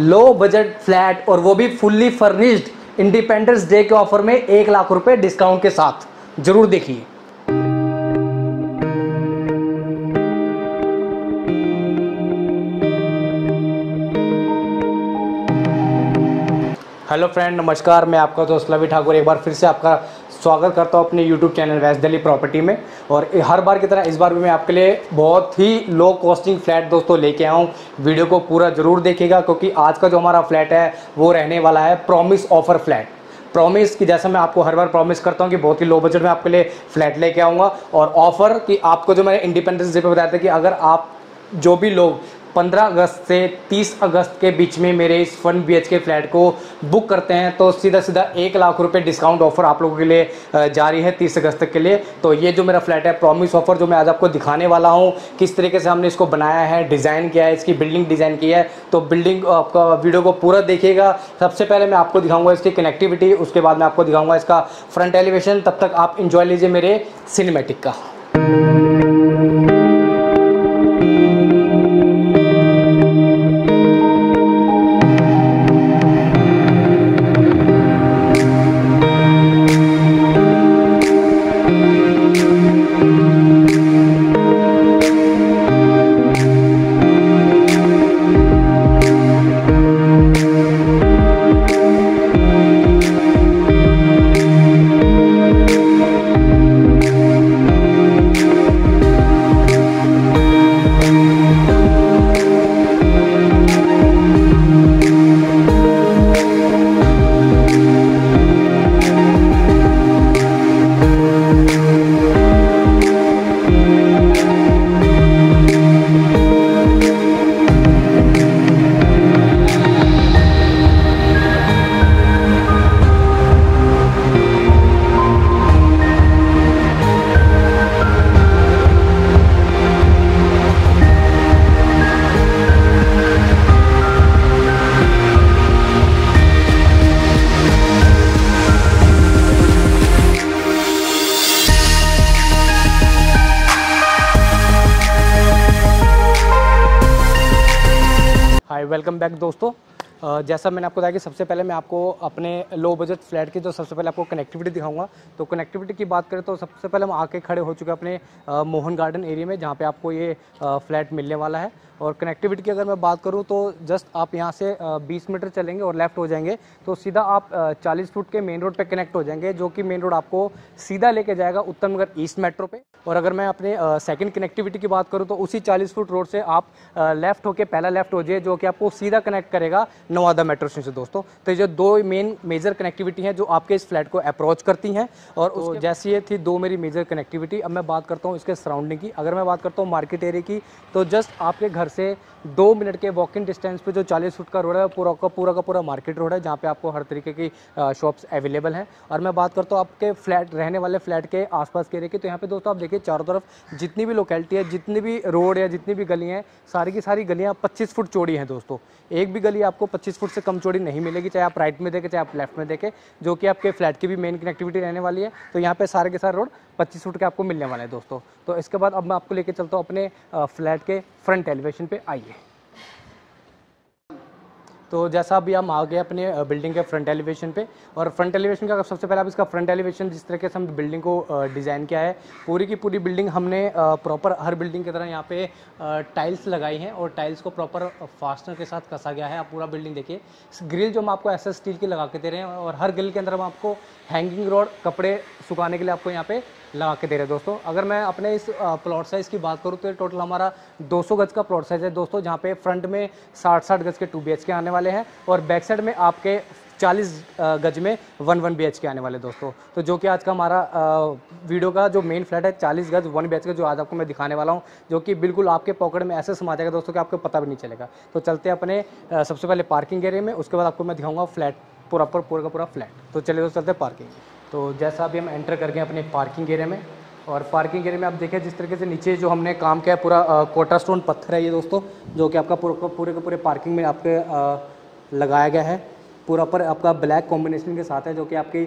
लो budget flat और वो भी फुल्ली फर्निश्ड इंडिपेंडेंस डे के ऑफ़र में एक लाख रुपए डिस्काउंट के साथ। ज़रूर देखिए। हेलो फ्रेंड, नमस्कार। मैं आपका दोस्त लवी ठाकुर। एक बार फिर से आपका स्वागत करता हूँ अपने YouTube channel west Delhi property में। और हर बार की तरह इस बार भी मैं आपके लिए बहुत ही लो कॉस्टिंग फ्लैट दोस्तों लेके आया आऊँ वीडियो को पूरा ज़रूर देखिएगा, क्योंकि आज का जो हमारा फ्लैट है, वो रहने वाला है प्रॉमिस ऑफ़र फ्लैट प्रॉमिस कि जैसा मैं आपको हर बार प्रॉमिस करता हूँ कि बहुत ही लो बजट में आपके लिए फ्लैट लेके आऊँगा। और ऑफ़र कि आपको जो मैंने इंडिपेंडेंस डे पे बताया था कि अगर आप जो भी लोग 15 अगस्त से 30 अगस्त के बीच में मेरे इस वन बी के फ्लैट को बुक करते हैं। तो सीधा सीधा एक लाख रुपए डिस्काउंट ऑफ़र आप लोगों के लिए जारी है 30 अगस्त तक के लिए। तो ये जो मेरा फ्लैट है प्रॉमिस ऑफ़र जो मैं आज आपको दिखाने वाला हूँ, किस तरीके से हमने इसको बनाया है डिज़ाइन किया है, इसकी बिल्डिंग डिज़ाइन की है तो बिल्डिंग आपका वीडियो को पूरा देखिएगा। सबसे पहले मैं आपको दिखाऊँगा इसकी कनेक्टिविटी उसके बाद मैं आपको दिखाऊँगा इसका फ्रंट एलिवेशन तब तक आप इंजॉय लीजिए मेरे सिनेमेटिक का। बैक दोस्तों। जैसा मैंने आपको बताया कि सबसे पहले मैं आपको अपने लो बजट फ्लैट की जो सबसे पहले आपको कनेक्टिविटी दिखाऊँगा। तो कनेक्टिविटी की बात करें तो सबसे पहले हम आके खड़े हो चुके हैं अपने मोहन गार्डन एरिया में, जहाँ पे आपको ये फ्लैट मिलने वाला है। और कनेक्टिविटी की अगर मैं बात करूँ तो जस्ट आप यहाँ से बीस मीटर चलेंगे और लेफ़्ट हो जाएँगे। तो सीधा आप चालीस फुट के मेन रोड पर कनेक्ट हो जाएँगे, जो कि मेन रोड आपको सीधा लेके जाएगा उत्तम नगर ईस्ट मेट्रो पे। और अगर मैं अपने सेकंड कनेक्टिविटी की बात करूँ तो उसी 40 फुट रोड से आप लेफ़्ट होके पहला लेफ़्ट हो जाइए, जो कि आपको सीधा कनेक्ट करेगा नवादा मेट्रो स्टेशन से दोस्तों। तो ये दो मेन मेजर कनेक्टिविटी हैं जो आपके इस फ्लैट को अप्रोच करती हैं और तो जैसी ये थी दो मेरी मेजर कनेक्टिविटी अब मैं बात करता हूँ इसके सराउंडिंग की। अगर मैं बात करता हूँ मार्केट एरिया की तो जस्ट आपके घर से दो मिनट के वॉकिंग डिस्टेंस पे जो 40 फुट का रोड है पूरा का पूरा का पूरा मार्केट रोड है जहाँ पे आपको हर तरीके की शॉप्स अवेलेबल हैं। और मैं बात करता हूँ आपके फ्लैट रहने वाले फ्लैट के आसपास के एरिया की तो यहाँ पे दोस्तों आप देखिए चारों तरफ़ जितनी भी लोकेलिटी है जितनी भी रोड है जितनी भी गलियाँ हैं सारी की सारी गलियाँ पच्चीस फुट चौड़ी हैं दोस्तों। एक भी गली आपको पच्चीस फुट से कम चौड़ी नहीं मिलेगी, चाहे आप राइट में देखें, चाहे आप लेफ़्ट में देखें, जो कि आपके फ्लैट की भी मेन कनेक्टिविटी रहने वाली है। तो यहाँ पे सारे के सारे रोड 25 फुट के आपको मिलने वाले हैं दोस्तों। तो इसके बाद अब मैं आपको लेके चलता हूँ अपने फ्लैट के फ्रंट एलिवेशन पर आइए। तो जैसा अभी हम आ गए अपने बिल्डिंग के फ्रंट एलिवेशन पे, और फ्रंट एलिवेशन का सबसे पहले आप इसका फ्रंट एलिवेशन जिस तरीके से हम बिल्डिंग को डिज़ाइन किया है, पूरी की पूरी बिल्डिंग हमने प्रॉपर हर बिल्डिंग की तरह यहाँ पे टाइल्स लगाई हैं और टाइल्स को प्रॉपर फास्टनर के साथ कसा गया है। आप पूरा बिल्डिंग देखिए ग्रिल जो हम आपको ऐसा स्टील की लगा के दे रहे हैं और हर ग्रिल के अंदर हम आपको हैंगिंग रोड, कपड़े सुखाने के लिए आपको यहाँ पे लगा के दे रहे हैं। दोस्तों, अगर मैं अपने इस प्लॉट साइज़ की बात करूँ तो टोटल हमारा 200 गज का प्लॉट साइज़ है। दोस्तों, जहाँ पे फ्रंट में 60-60 गज के टू बी के आने वाले हैं और बैक साइड में आपके 40 गज में वन वन बी के आने वाले दोस्तों तो जो कि आज का हमारा वीडियो का जो मेन फ्लैट है 40 गज वन बी का जो आज आपको मैं दिखाने वाला हूँ, जो कि बिल्कुल आपके पॉकेट में ऐसे समा जाएगा दोस्तों कि आपको पता भी नहीं चलेगा। तो चलते अपने सबसे पहले पार्किंग एरिया में, उसके बाद आपको मैं दिखाऊँगा फ्लैट पूरा पर पूरा का पूरा फ्लैट। तो चले दोस्तों, चलते हैं पार्किंग। तो जैसा अभी हम एंटर कर गए अपने पार्किंग एरिया में, और पार्किंग एरिया में आप देखें जिस तरीके से नीचे जो हमने काम किया है, पूरा कोटा स्टोन पत्थर है ये दोस्तों, जो कि आपका पूरे पूरे के पूरे पार्किंग में आपके लगाया गया है। पूरा पर आपका ब्लैक कॉम्बिनेशन के साथ है, जो कि आपकी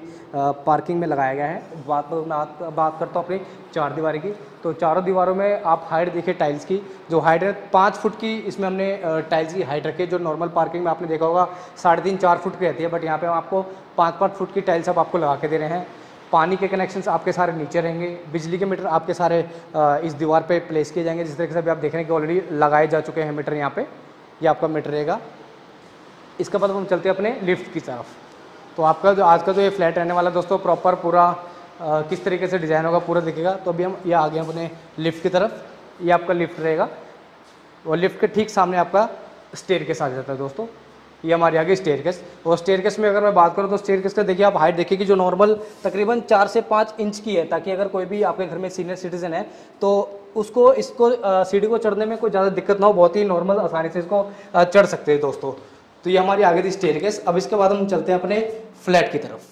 पार्किंग में लगाया गया है। बात मैं बात करता हूँ अपनी चार दीवारी की। तो चारों दीवारों में आप हाइट देखिए टाइल्स की। जो हाइट है, पाँच फुट की इसमें हमने टाइल्स की हाइट रखी है, जो नॉर्मल पार्किंग में आपने देखा होगा, साढ़े तीन, चार फुट की रहती है। बट यहाँ पे हम आपको पाँच पाँच फुट की टाइल्स अब आपको लगा के दे रहे हैं। पानी के कनेक्शंस आपके सारे नीचे रहेंगे। बिजली के मीटर आपके सारे इस दीवार पे प्लेस किए जाएँगे। जिस तरीके से अभी आप देख रहे हैं कि ऑलरेडी लगाए जा चुके हैं मीटर यहाँ पे। ये आपका मीटर रहेगा। इसके बाद हम चलते हैं अपने लिफ्ट की तरफ़। तो आपका जो आज का जो ये फ्लैट रहने वाला दोस्तों प्रॉपर पूरा आ, किस तरीके से डिज़ाइन होगा पूरा दिखेगा। तो अभी हम ये आ गए अपने लिफ्ट की तरफ़। ये आपका लिफ्ट रहेगा। और लिफ्ट के ठीक सामने आपका स्टेयर के साथ जाता है दोस्तों। ये हमारे आगे स्टेयर केस और स्टेयर केस में अगर मैं बात करूँ तो स्टेयर केस का देखिए आप हाइट देखिए कि जो नॉर्मल तकरीबन चार से पाँच इंच की है ताकि अगर कोई भी आपके घर में सीनियर सिटीजन है तो उसको इसको सीढ़ी को चढ़ने में कोई ज़्यादा दिक्कत ना हो। बहुत ही नॉर्मल आसानी से इसको चढ़ सकते हैं दोस्तों। तो ये हमारी आगे थी स्टेयर केस अब इसके बाद हम चलते हैं अपने फ्लैट की तरफ़।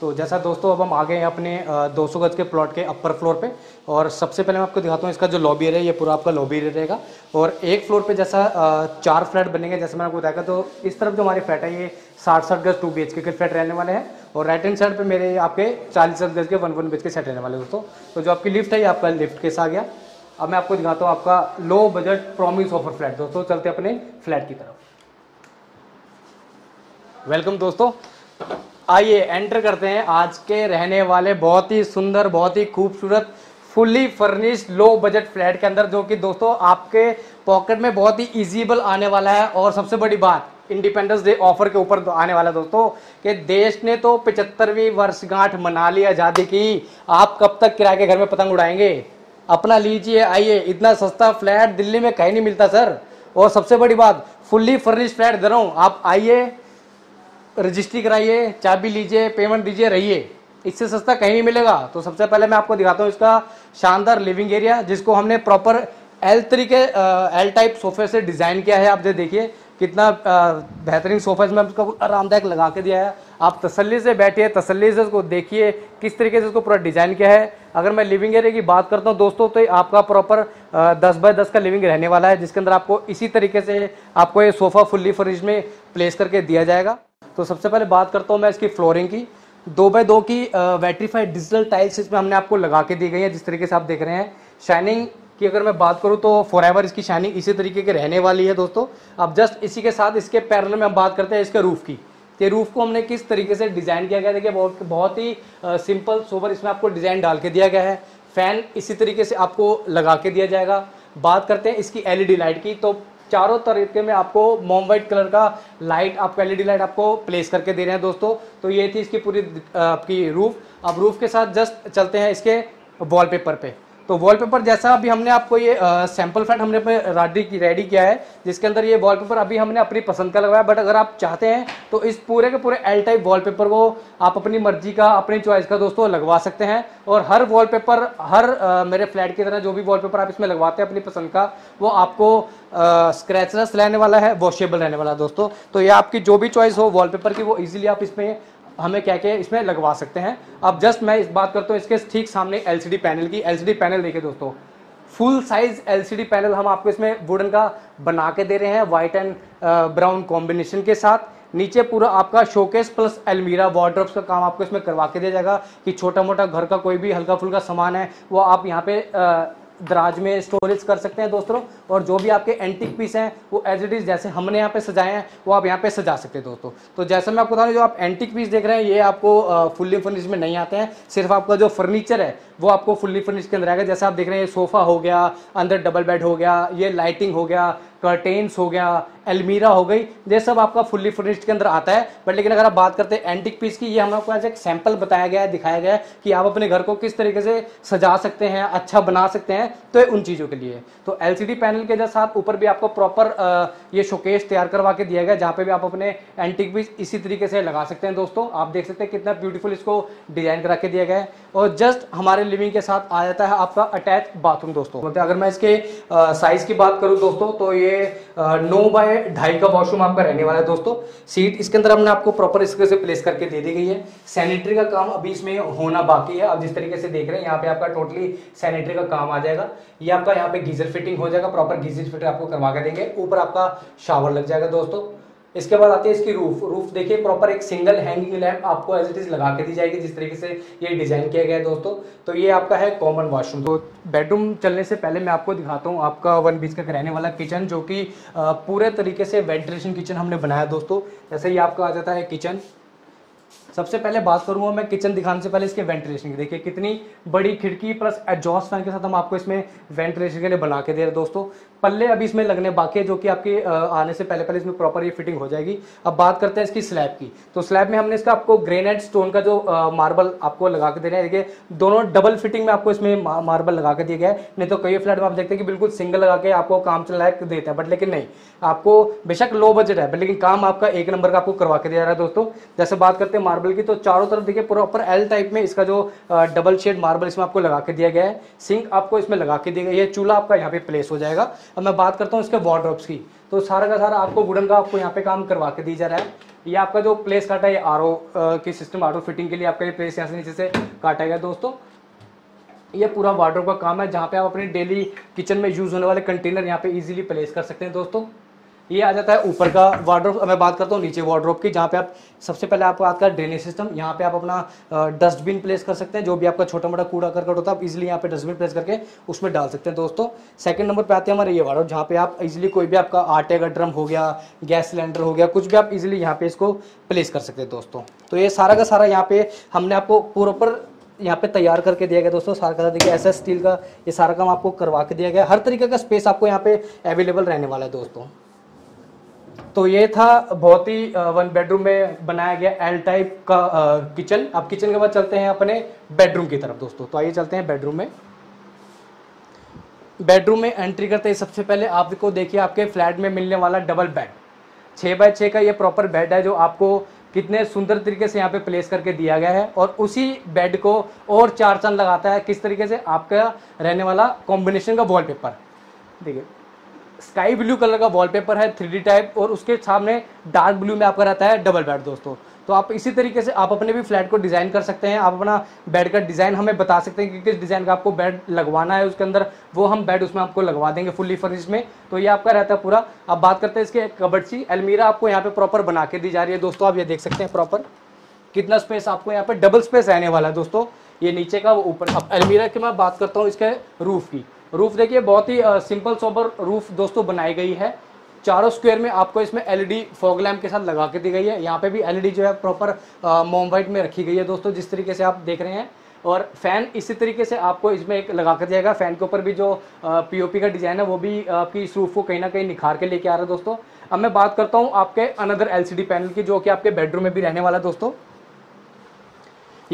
तो जैसा दोस्तों, अब हम आ गए हैं अपने 200 गज के प्लॉट के अपर फ्लोर पे। और सबसे पहले मैं आपको दिखाता हूँ, इसका जो लॉबी है ये पूरा आपका लॉबी एरिया रहेगा। और एक फ्लोर पे जैसा चार फ्लैट बनेंगे, जैसे मैंने आपको बताया तो इस तरफ़ जो हमारे फ्लैट है, ये साठ साठ गज टू बी के फ्लैट रहने वाले हैं। और राइट हैंड साइड पर मेरे आपके चालीस गज के वन वन बी के सेट रहने वाले दोस्तों। तो जो आपकी लिफ्ट है, ये आपका लिफ्ट केस आ गया। अब मैं आपको दिखाता हूँ आपका low budget promise offer flat दोस्तों, चलते अपने फ्लैट की तरफ़। वेलकम दोस्तों। आइए एंटर करते हैं आज के रहने वाले बहुत ही सुंदर, बहुत ही खूबसूरत fully furnished low budget flat के अंदर, जो कि दोस्तों आपके पॉकेट में बहुत ही इजीबल आने वाला है। और सबसे बड़ी बात इंडिपेंडेंस डे ऑफ़र के ऊपर आने वाला दोस्तों, कि देश ने तो पिचहत्तरवीं वर्षगांठ मना ली आज़ादी की। आप कब तक किराए के घर में पतंग उड़ाएँगे? अपना लीजिए, आइए, इतना सस्ता फ्लैट दिल्ली में कहीं नहीं मिलता, सर। और सबसे बड़ी बात फुल्ली फर्निश्ड फ्लैट दे रहा हूँ आप आइए रजिस्ट्री कराइए, चाबी लीजिए पेमेंट दीजिए, रहिए। इससे सस्ता कहीं नहीं मिलेगा। तो सबसे पहले मैं आपको दिखाता हूँ इसका शानदार लिविंग एरिया जिसको हमने प्रॉपर एल तरीके एल टाइप सोफे से डिज़ाइन किया है। आप जो देखिए, कितना बेहतरीन सोफा इसमें उसको आरामदायक लगा के दिया है। आप तसल्ली से बैठिए, तसल्ली से उसको देखिए, किस तरीके से उसको पूरा डिज़ाइन किया है। अगर मैं लिविंग एरिया की बात करता हूँ, दोस्तों तो आपका प्रॉपर दस बाय दस का लिविंग रहने वाला है, जिसके अंदर आपको इसी तरीके से आपको ये सोफ़ा फुल्ली फर्निश में प्लेस करके दिया जाएगा। तो सबसे पहले बात करता हूँ मैं इसकी फ्लोरिंग की। दो बाय दो की वेट्रीफाइड डिजिटल टाइल्स इसमें हमने आपको लगा के दी गई है, जिस तरीके से आप देख रहे हैं। शाइनिंग की अगर मैं बात करूँ तो फॉर इसकी शाइनिंग इसी तरीके की रहने वाली है दोस्तों। अब जस्ट इसी के साथ इसके पैरल में हम बात करते हैं इसके रूफ की। कि रूफ को हमने किस तरीके से डिज़ाइन किया गया देखिए, बहुत बहुत ही सिंपल सोबर इसमें आपको डिज़ाइन डाल के दिया गया है। फ़ैन इसी तरीके से आपको लगा के दिया जाएगा। बात करते हैं इसकी एलईडी लाइट की तो चारों तरीके में आपको मोम वाइट कलर का लाइट आपको एलईडी लाइट आपको प्लेस करके दे रहे हैं दोस्तों। तो ये थी इसकी पूरी आपकी रूफ अब रूफ के साथ जस्ट चलते हैं इसके वॉलपेपर पे। तो वॉलपेपर जैसा अभी हमने आपको ये सैंपल फ्लैट हमने रेडी रेडी किया है जिसके अंदर ये वॉलपेपर अभी हमने अपनी पसंद का लगाया बट अगर आप चाहते हैं तो इस पूरे के पूरे एल टाइप वॉलपेपर को आप अपनी मर्ज़ी का अपनी चॉइस का दोस्तों लगवा सकते हैं। और हर वॉलपेपर हर आ, मेरे फ्लैट की तरह जो भी वॉलपेपर आप इसमें लगवाते हैं अपनी पसंद का वो आपको स्क्रैचलेस रहने वाला है वॉशेबल रहने वाला है दोस्तों। तो ये आपकी जो भी चॉइस हो वॉलपेपर की, वो इजीली आप इसमें, हमें क्या क्या इसमें लगवा सकते हैं। अब जस्ट मैं इस बात करता हूँ, इसके ठीक सामने एलसीडी पैनल की। एलसीडी पैनल देखिए दोस्तों फुल साइज़ एलसीडी पैनल हम आपको इसमें वुडन का बना के दे रहे हैं व्हाइट एंड ब्राउन कॉम्बिनेशन के साथ। नीचे पूरा आपका शोकेस प्लस अलमीरा वार्ड्रोप्स का काम आपको इसमें करवा के दिया जाएगा कि छोटा मोटा घर का कोई भी हल्का फुल्का सामान है, वो आप यहाँ पे दराज में स्टोरेज कर सकते हैं दोस्तों। और जो भी आपके एंटिक पीस हैं, वो एज इट इज़ जैसे हमने यहाँ पे सजाए हैं, वो आप यहाँ पे सजा सकते हैं दोस्तों। तो जैसे मैं आपको बता रहा हूँ, जो आप एंटिक पीस देख रहे हैं, ये आपको फुल्ली फर्निश में नहीं आते हैं। सिर्फ़ आपका जो फर्नीचर है, वो आपको फुल्ली फर्निश के अंदर आएगा। जैसे आप देख रहे हैं, ये सोफा हो गया, अंदर डबल बेड हो गया, ये लाइटिंग हो गया कर्टेन्स हो गया एलमीरा हो गई, ये सब आपका फुल्ली फर्निश्ड के अंदर आता है। बट लेकिन अगर आप बात करते हैं एंटिक पीस की, ये हम आपको एज एक सैंपल बताया गया है, दिखाया गया है कि आप अपने घर को किस तरीके से सजा सकते हैं अच्छा बना सकते हैं तो उन चीज़ों के लिए। तो एलसीडी पैनल के साथ ऊपर भी आपको प्रॉपर ये शोकेस तैयार करवा के दिया गया, जहाँ पे भी आप अपने एंटिक पीस इसी तरीके से लगा सकते हैं दोस्तों। आप देख सकते हैं कितना ब्यूटीफुल इसको डिज़ाइन करा के दिया गया है। और जस्ट हमारे लिविंग के साथ आ जाता है आपका अटैच बाथरूम दोस्तों। अगर मैं इसके साइज़ की बात करूँ, दोस्तों तो ये नौ बाय ढाई का वॉशरूम आपका रहने वाला है दोस्तों। सीट इसके अंदर हमने आपको प्रॉपर इसके से प्लेस करके दे दी गई है। सैनिटरी का काम अभी इसमें होना बाकी है। आप जिस तरीके से देख रहे हैं, यहाँ पे आपका टोटली सैनिटरी का काम आ जाएगा। ये आपका यहाँ पे गीजर फिटिंग हो जाएगा। प्रॉपर गीजर फिटिंग आपको करवा के देंगे। ऊपर आपका शावर लग जाएगा दोस्तों। इसके बाद आती है इसकी रूफ रूफ देखिए प्रॉपर एक सिंगल हैंगिंग लैम्प आपको एज इट इज़ लगा के दी जाएगी जिस तरीके से ये डिज़ाइन किया गया है दोस्तों. तो ये आपका है कॉमन वॉशरूम तो बेडरूम चलने से पहले मैं आपको दिखाता हूँ आपका वन बीच का रहने वाला किचन जो कि पूरे तरीके से वेंटिलेशन किचन हमने बनाया दोस्तों. जैसे ये आपका आ जाता है किचन सबसे पहले बात करूँगा मैं किचन दिखाने से पहले इसके वेंटिलेशन की. देखिए, कितनी बड़ी खिड़की प्लस एडजॉस्ट फ़ैन के साथ हम आपको इसमें वेंटिलेशन के लिए बना के दे रहे हैं दोस्तों. पल्ले अभी इसमें लगने बाकी है, जो कि आपके आने से पहले पहले इसमें प्रॉपर ये फिटिंग हो जाएगी। अब बात करते हैं इसकी स्लैब की। तो स्लैब में हमने इसका आपको ग्रेनाइट स्टोन का जो मार्बल आपको लगा के देना है। देखिए, दोनों डबल फिटिंग में आपको इसमें मार्बल लगा के दिया गया है। नहीं तो कई फ्लैट में आप देखते हैं कि बिल्कुल सिंगल लगा के आपको काम चल रहा देता है बट लेकिन नहीं। आपको बेशक लो बजट है लेकिन काम आपका एक नंबर का आपको करवा के दिया जा रहा है दोस्तों। जैसे बात करते हैं मार्बल की तो चारों तरफ़ देखिए प्रॉपर एल टाइप में इसका जो डबल शेड मार्बल इसमें आपको लगा के दिया गया है। सिंक आपको इसमें लगा के दिया गया है। चूल्हा आपका यहाँ पे प्लेस हो जाएगा। अब मैं बात करता हूँ इसके वार्ड्रोप्स की। तो सारा का सारा आपको वुडन का आपको यहाँ पे काम करवा के दी जा रहा है। ये आपका जो प्लेस काटा है, ये आर की सिस्टम आर फिटिंग के लिए आपका ये प्लेस यहाँ से नीचे से काटा गया दोस्तों। ये पूरा वार्ड्रोप का काम है, जहाँ पे आप अपने डेली किचन में यूज़ होने वाले कंटेनर यहाँ पे इजीली प्लेस कर सकते हैं दोस्तों। ये आ जाता है ऊपर का वार्ड्रोप मैं बात करता हूँ नीचे वार्ड्रोप की, जहाँ पे आप सबसे पहले आपको आता है ड्रेनेज सिस्टम यहाँ पे आप अपना डस्टबिन प्लेस कर सकते हैं। जो भी आपका छोटा मोटा कूड़ा करकट होता है, आप इजिली यहाँ पे डस्टबिन प्लेस करके उसमें डाल सकते हैं दोस्तों। सेकंड नंबर पे आते हैं हमारे ये वार्ड्रोप जहाँ पे आप इजिली कोई भी आपका आटे का ड्रम हो गया, गैस सिलेंडर हो गया, कुछ भी आप इजिली यहाँ पे इसको प्लेस कर सकते हैं दोस्तों। तो ये सारा का सारा यहाँ पे हमने आपको प्रॉपर यहाँ पे तैयार करके दिया गया दोस्तों। सारा का देखिए ऐसा स्टील का ये सारा काम आपको करवा के दिया गया। हर तरीके का स्पेस आपको यहाँ पे अवेलेबल रहने वाला है दोस्तों। तो ये था बहुत ही वन बेडरूम में बनाया गया एल टाइप का किचन अब किचन के बाद चलते हैं अपने बेडरूम की तरफ़ दोस्तों. तो आइए चलते हैं बेडरूम में. बेडरूम में एंट्री करते हैं सबसे पहले आपको देखिए आपके फ्लैट में मिलने वाला डबल बेड छः बाय छः का ये प्रॉपर बेड है जो आपको कितने सुंदर तरीके से यहाँ पे प्लेस करके दिया गया है और उसी बेड को और चार चंद लगाता है. किस तरीके से? आपका रहने वाला कॉम्बिनेशन का वॉलपेपर देखिए स्काई ब्लू कलर का वॉलपेपर है, थ्री टाइप, और उसके सामने डार्क ब्लू में आपका रहता है डबल बेड दोस्तों। तो आप इसी तरीके से आप अपने भी फ्लैट को डिज़ाइन कर सकते हैं। आप अपना बेड का डिज़ाइन हमें बता सकते हैं कि किस डिज़ाइन का आपको बेड लगवाना है उसके अंदर। वो हम बेड उसमें आपको लगवा देंगे फुल्ली फर्निश में। तो ये आपका रहता है पूरा। अब बात करते हैं इसके कबर्ड सी अलमीरा आपको यहाँ पे प्रॉपर बना के दी जा रही है दोस्तों। आप ये देख सकते हैं प्रॉपर। कितना स्पेस आपको यहाँ पे डबल स्पेस रहने वाला है दोस्तों। ये नीचे का वो ऊपर। अब अलमीरा की मैं बात करता हूँ इसके रूफ की। रूफ देखिए, बहुत ही सिंपल सोबर रूफ दोस्तों बनाई गई है। चारों स्क्वायर में आपको इसमें एलईडी फॉग लैम्प के साथ लगा के दी गई है। यहाँ पे भी एलईडी जो है प्रॉपर मोम वाइट में रखी गई है दोस्तों, जिस तरीके से आप देख रहे हैं। और फ़ैन इसी तरीके से आपको इसमें एक लगा कर जाएगा फ़ैन के ऊपर भी जो पीओपी का डिज़ाइन है, वो भी आपकी इस रूफ को कहीं ना कहीं निखार के लेके आ रहा है दोस्तों। अब मैं बात करता हूँ आपके अनदर एलसीडी पैनल की, जो कि आपके बेडरूम में भी रहने वाला है दोस्तों।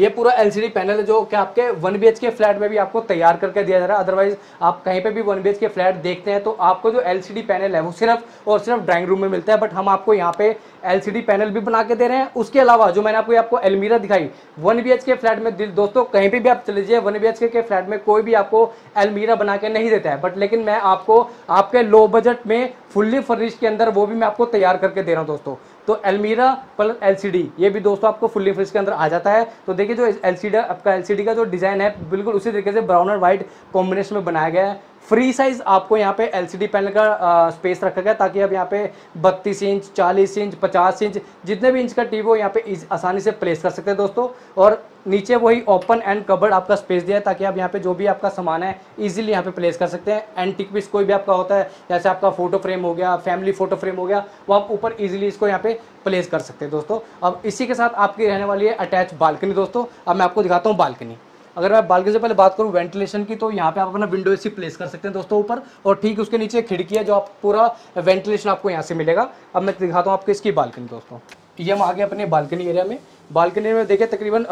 ये पूरा एलसीडी पैनल है जो कि आपके वन बी के फ्लैट में भी आपको तैयार करके दिया जा रहा है। अदरवाइज़ आप कहीं पे भी वन बी के फ्लैट देखते हैं तो आपको जो एलसीडी पैनल है वो सिर्फ़ और सिर्फ़ ड्राइंग रूम में मिलता है। बट हम आपको यहाँ पे एलसीडी पैनल भी बना के दे रहे हैं। उसके अलावा जो मैंने आपको आपको एलमीरा दिखाई वन बी के फ्लैट में दोस्तों, कहीं पर भी आप चले जाइए वन बी के फ्लैट में कोई भी आपको एलमीरा बना के नहीं देता है। बट लेकिन मैं आपको आपके लो बजट में फुल्ली फर्निश के अंदर वो भी मैं आपको तैयार करके दे रहा हूँ, दोस्तों। तो एलमीरा प्लस एलसीडी ये भी दोस्तों आपको फुल्ली फ्रिज के अंदर आ जाता है। तो देखिए जो एलसीडी आपका एलसीडी का जो डिज़ाइन है, बिल्कुल उसी तरीके से ब्राउन और व्हाइट कॉम्बिनेशन में बनाया गया है। फ्री साइज़ आपको यहाँ पे एलसीडी पैनल का आ, स्पेस रखा गया ताकि आप यहाँ पे 32 इंच 40 इंच 50 इंच जितने भी इंच का टीवी हो यहाँ पे आसानी से प्लेस कर सकते हैं दोस्तों। और नीचे वही ओपन एंड कबर्ड आपका स्पेस दिया है ताकि आप यहाँ पे जो भी आपका सामान है इजीली यहाँ पे प्लेस कर सकते हैं। एंटिक पीस कोई भी आपका होता है जैसे आपका फ़ोटो फ्रेम हो गया फैमिली फ़ोटो फ्रेम हो गया वो आप ऊपर इजीली इसको यहाँ पे प्लेस कर सकते हैं दोस्तों। अब इसी के साथ आपकी रहने वाली है अटैच बालकनी दोस्तों। अब मैं आपको दिखाता हूँ बालकनी अगर मैं बालकनी से पहले बात करूँ वेंटिलेशन की तो यहाँ पे आप अपना विंडो एसी प्लेस कर सकते हैं दोस्तों ऊपर, और ठीक उसके नीचे खिड़की है जो आप पूरा वेंटिलेशन आपको यहाँ से मिलेगा। अब मैं दिखाता हूँ आपको इसकी बालकनी दोस्तों। ये हम आगे अपने बालकनी एरिया में। बालकनी में देखें तकरीबन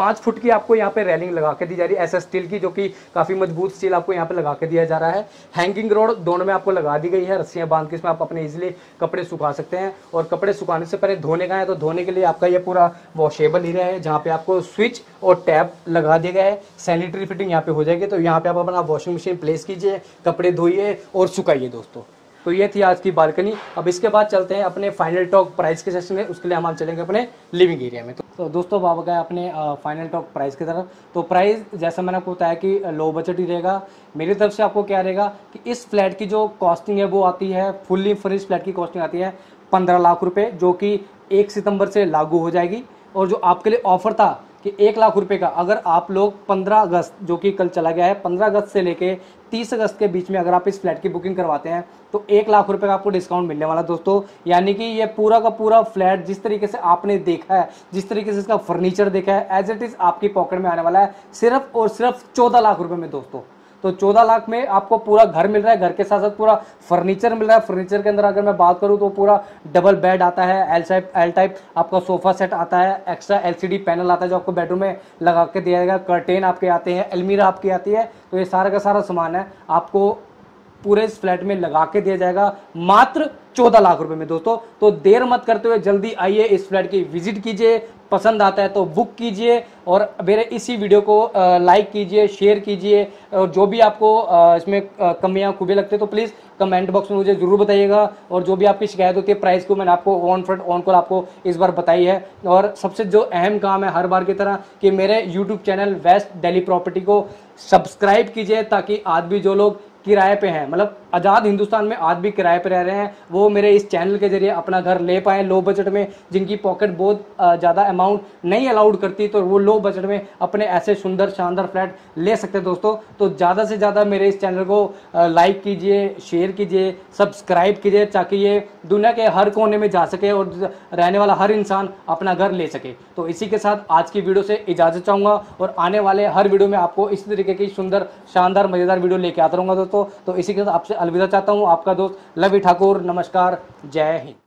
पाँच फुट की आपको यहाँ पे रेलिंग लगा के दी जा रही है। ऐसा स्टील की, जो कि काफ़ी मज़बूत स्टील आपको यहाँ पे लगा के दिया जा रहा है। हैंगिंग रोड दोनों में आपको लगा दी गई है। रस्सियाँ बाँध के इसमें आप अपने इजिली कपड़े सुखा सकते हैं। और कपड़े सुखाने से पहले धोने का है तो धोने के लिए आपका ये पूरा वॉशेबल एरिया है, जहाँ पे आपको स्विच और टैप लगा दिया गया है। सैनिटरी फिटिंग यहाँ पे हो जाएगी। तो यहाँ पे आप अपना वॉशिंग मशीन प्लेस कीजिए, कपड़े धोइए और सुखाइए दोस्तों। तो ये थी आज की बालकनी। अब इसके बाद चलते हैं अपने फाइनल टॉक प्राइस के सेशन में। उसके लिए हम आप चलेंगे अपने लिविंग एरिया में। तो, तो दोस्तों बाबा गए अपने फाइनल टॉक प्राइस की तरफ़। तो प्राइस जैसा मैंने आपको बताया कि लो बजट ही रहेगा। मेरी तरफ़ से आपको क्या रहेगा कि इस फ्लैट की जो कॉस्टिंग है वो आती है फुल्ली फर्निश फ्लैट की कॉस्टिंग आती है पंद्रह लाख रुपये जो कि एक सितंबर से लागू हो जाएगी। और जो आपके लिए ऑफ़र था कि एक लाख रुपए का। अगर आप लोग 15 अगस्त, जो कि कल चला गया है 15 अगस्त से लेके 30 अगस्त के बीच में अगर आप इस फ्लैट की बुकिंग करवाते हैं तो एक लाख रुपए का आपको डिस्काउंट मिलने वाला दोस्तों। यानी कि ये पूरा का पूरा फ्लैट जिस तरीके से आपने देखा है, जिस तरीके से इसका फर्नीचर देखा है एज इट इज़ आपकी पॉकेट में आने वाला है, सिर्फ़ और सिर्फ़ चौदह लाख रुपये में दोस्तों। तो 14 लाख में आपको पूरा घर मिल रहा है, घर के साथ साथ पूरा फर्नीचर मिल रहा है। फर्नीचर के अंदर अगर मैं बात करूँ तो पूरा डबल बेड आता है एल टाइप एल टाइप आपका सोफा सेट आता है एक्स्ट्रा एलसीडी पैनल आता है जो आपको बेडरूम में लगा के दिया जाएगा। कर्टेन आपके आते हैं अलमीरा आपकी आती है। तो ये सारा का सारा सामान है। आपको पूरे इस फ्लैट में लगा के दिया जाएगा, मात्र चौदह लाख रुपए में दोस्तों। तो देर मत करते हुए जल्दी आइए, इस फ्लैट की विज़िट कीजिए, पसंद आता है तो बुक कीजिए, और मेरे इसी वीडियो को लाइक कीजिए, शेयर कीजिए, और जो भी आपको इसमें कमियाँ खूबी लगते हैं तो प्लीज़ कमेंट बॉक्स में मुझे ज़रूर बताइएगा, और जो भी आपकी शिकायत होती है प्राइस को मैंने आपको ऑन फ्रंट ऑन कॉल आपको इस बार बताई है। और सबसे जो अहम काम है हर बार की तरह, कि मेरे YouTube channel west daily property को सब्सक्राइब कीजिए, ताकि आज भी जो लोग किराए पे हैं मतलब आज़ाद हिंदुस्तान में आज भी किराए पर रह रहे हैं। वो मेरे इस चैनल के ज़रिए अपना घर ले पाए लो बजट में, जिनकी पॉकेट बहुत ज़्यादा अमाउंट नहीं अलाउड करती तो वो लो बजट में अपने ऐसे सुंदर, शानदार फ्लैट ले सकते दोस्तों। तो ज़्यादा से ज़्यादा मेरे इस चैनल को लाइक कीजिए शेयर कीजिए सब्सक्राइब कीजिए, ताकि ये दुनिया के हर कोने में जा सके और रहने वाला हर इंसान अपना घर ले सके। तो इसी के साथ आज की वीडियो से इजाज़त चाहूँगा और आने वाले हर वीडियो में आपको इसी तरीके की सुंदर, शानदार, मज़ेदार वीडियो लेके आता रहूँगा दोस्तों। तो इसी के साथ आपसे अलविदा चाहता हूँ। आपका दोस्त लवी ठाकुर नमस्कार जय हिंद।